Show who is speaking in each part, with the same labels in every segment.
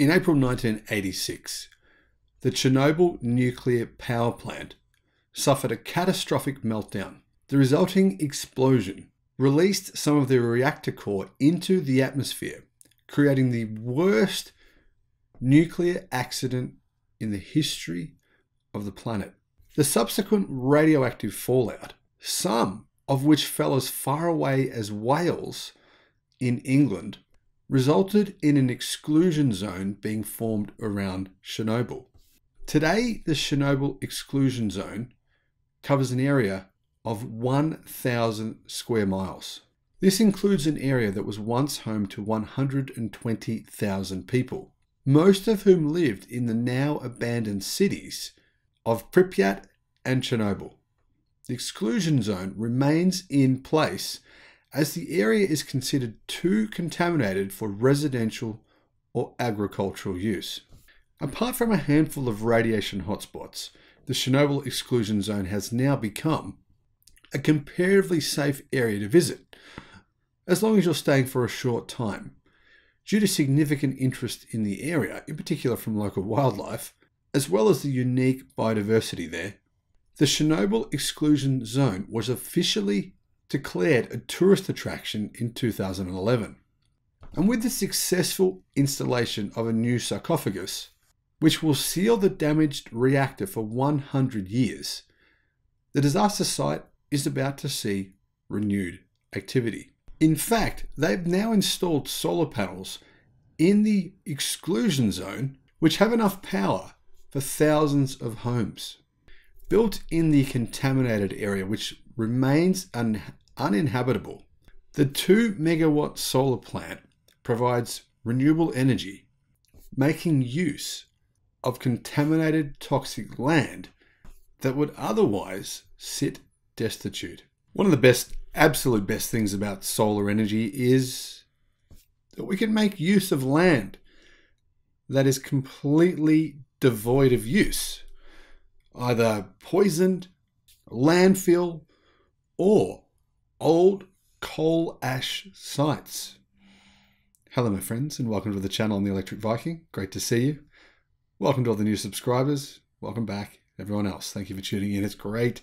Speaker 1: In April 1986, the Chernobyl nuclear power plant suffered a catastrophic meltdown. The resulting explosion released some of the reactor core into the atmosphere, creating the worst nuclear accident in the history of the planet. The subsequent radioactive fallout, some of which fell as far away as Wales in England, resulted in an exclusion zone being formed around Chernobyl. Today, the Chernobyl exclusion zone covers an area of 1,000 square miles. This includes an area that was once home to 120,000 people, most of whom lived in the now abandoned cities of Pripyat and Chernobyl. The exclusion zone remains in place as the area is considered too contaminated for residential or agricultural use. Apart from a handful of radiation hotspots, the Chernobyl exclusion zone has now become a comparatively safe area to visit, as long as you're staying for a short time. Due to significant interest in the area, in particular from local wildlife, as well as the unique biodiversity there, the Chernobyl exclusion zone was officially declared a tourist attraction in 2011. And with the successful installation of a new sarcophagus, which will seal the damaged reactor for 100 years, the disaster site is about to see renewed activity. In fact, they've now installed solar panels in the exclusion zone, which have enough power for thousands of homes. Built in the contaminated area, which remains un- uninhabitable, the 2 megawatt solar plant provides renewable energy, making use of contaminated toxic land that would otherwise sit destitute. One of the best, absolute best things about solar energy is that we can make use of land that is completely devoid of use, either poisoned, landfill, or old coal ash sites. Hello, my friends, and welcome to the channel on the Electric Viking. Great to see you. Welcome to all the new subscribers. Welcome back, everyone else. Thank you for tuning in. It's great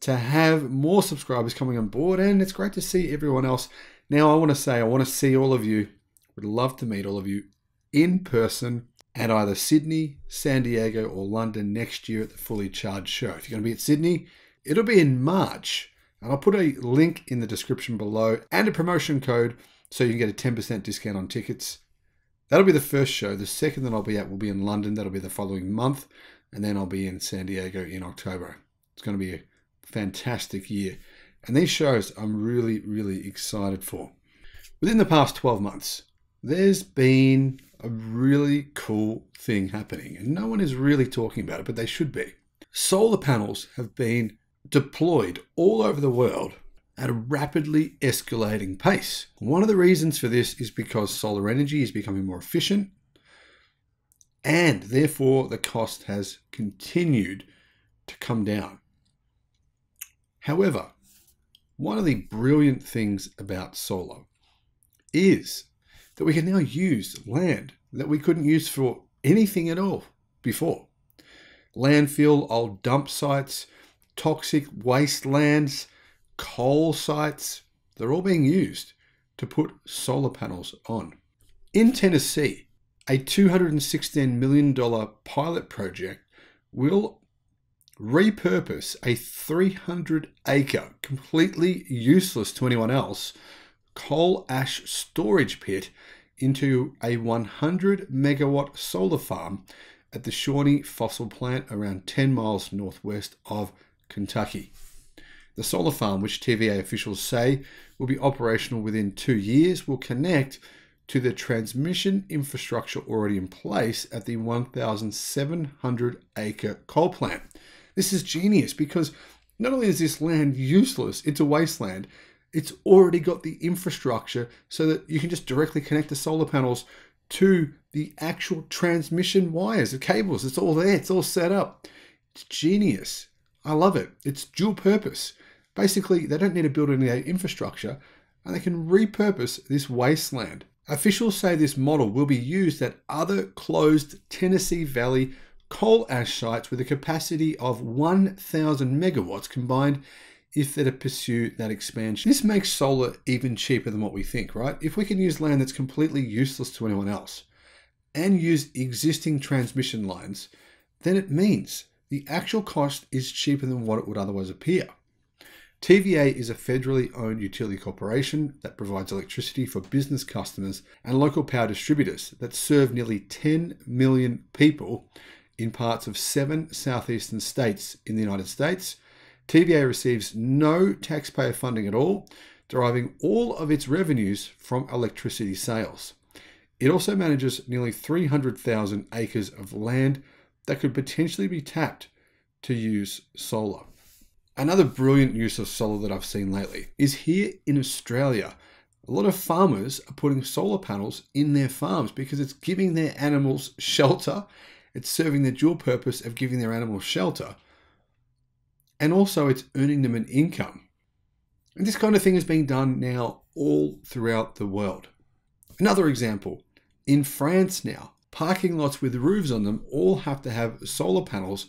Speaker 1: to have more subscribers coming on board, and it's great to see everyone else. Now, I want to say, I want to see all of you. Would love to meet all of you in person at either Sydney, San Diego, or London next year at the Fully Charged Show. If you're going to be at Sydney, it'll be in March, and I'll put a link in the description below and a promotion code so you can get a 10% discount on tickets. That'll be the first show. The second that I'll be at will be in London. That'll be the following month, and then I'll be in San Diego in October. It's going to be a fantastic year. And these shows I'm really, really excited for. Within the past 12 months, there's been a really cool thing happening, and no one is really talking about it, but they should be. Solar panels have been deployed all over the world at a rapidly escalating pace. One of the reasons for this is because solar energy is becoming more efficient, and therefore the cost has continued to come down. However, one of the brilliant things about solar is that we can now use land that we couldn't use for anything at all before. Landfill, old dump sites, toxic wastelands, coal sites, they're all being used to put solar panels on. In Tennessee, a $216 million pilot project will repurpose a 300 acre, completely useless to anyone else, coal ash storage pit into a 100 megawatt solar farm at the Shawnee Fossil Plant around 10 miles northwest of Kentucky. The solar farm, which TVA officials say will be operational within two years, will connect to the transmission infrastructure already in place at the 1,700 acre coal plant. This is genius because not only is this land useless, it's a wasteland, it's already got the infrastructure so that you can just directly connect the solar panels to the actual transmission wires, the cables. It's all there, it's all set up. It's genius. I love it. It's dual purpose. Basically, they don't need to build any infrastructure and they can repurpose this wasteland Officials say this model will be used at other closed Tennessee Valley coal ash sites with a capacity of 1,000 megawatts combined if they're to pursue that expansion. This makes solar even cheaper than what we think, right? If we can use land that's completely useless to anyone else and use existing transmission lines, then it means the actual cost is cheaper than what it would otherwise appear. TVA is a federally owned utility corporation that provides electricity for business customers and local power distributors that serve nearly 10 million people in parts of seven southeastern states in the United States. TVA receives no taxpayer funding at all, deriving all of its revenues from electricity sales. It also manages nearly 300,000 acres of land that could potentially be tapped to use solar. Another brilliant use of solar that I've seen lately is here in Australia. A lot of farmers are putting solar panels in their farms because it's giving their animals shelter. It's serving the dual purpose of giving their animals shelter. And also, it's earning them an income. And this kind of thing is being done now all throughout the world. Another example in France now, parking lots with roofs on them all have to have solar panels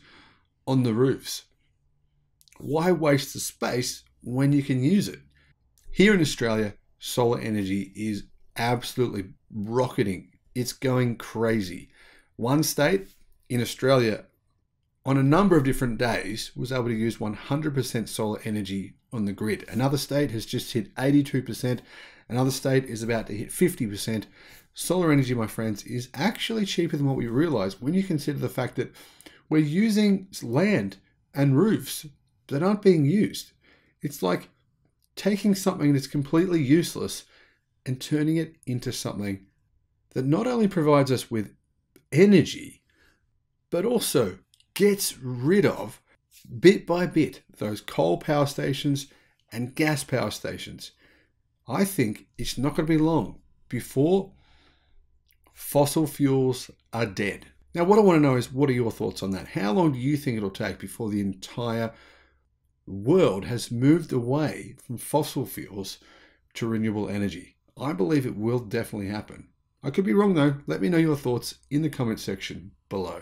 Speaker 1: on the roofs. Why waste the space when you can use it? Here in Australia, solar energy is absolutely rocketing. It's going crazy. One state in Australia, on a number of different days, was able to use 100% solar energy on the grid. Another state has just hit 82%. Another state is about to hit 50%. Solar energy, my friends, is actually cheaper than what we realize when you consider the fact that we're using land and roofs that aren't being used. It's like taking something that's completely useless and turning it into something that not only provides us with energy, but also gets rid of, bit by bit, those coal power stations and gas power stations. I think it's not going to be long before fossil fuels are dead. Now, what I want to know is what are your thoughts on that? How long do you think it'll take before the entire world has moved away from fossil fuels to renewable energy. I believe it will definitely happen. I could be wrong though. Let me know your thoughts in the comment section below.